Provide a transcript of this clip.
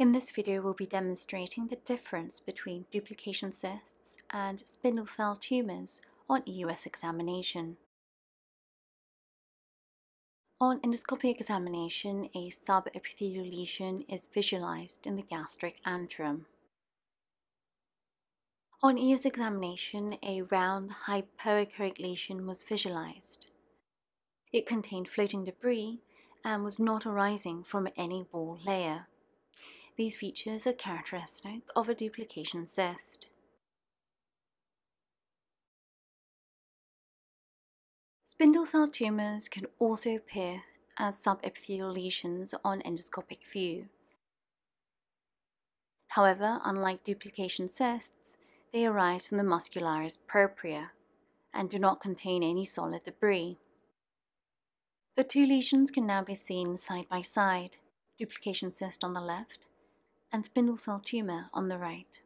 In this video we'll be demonstrating the difference between duplication cysts and spindle cell tumours on EUS examination. On endoscopic examination, a subepithelial lesion is visualized in the gastric antrum. On EUS examination, a round hypoechoic lesion was visualized. It contained floating debris and was not arising from any wall layer. These features are characteristic of a duplication cyst. Spindle cell tumours can also appear as subepithelial lesions on endoscopic view. However, unlike duplication cysts, they arise from the muscularis propria and do not contain any solid debris. The two lesions can now be seen side by side, duplication cyst on the left and spindle cell tumour on the right.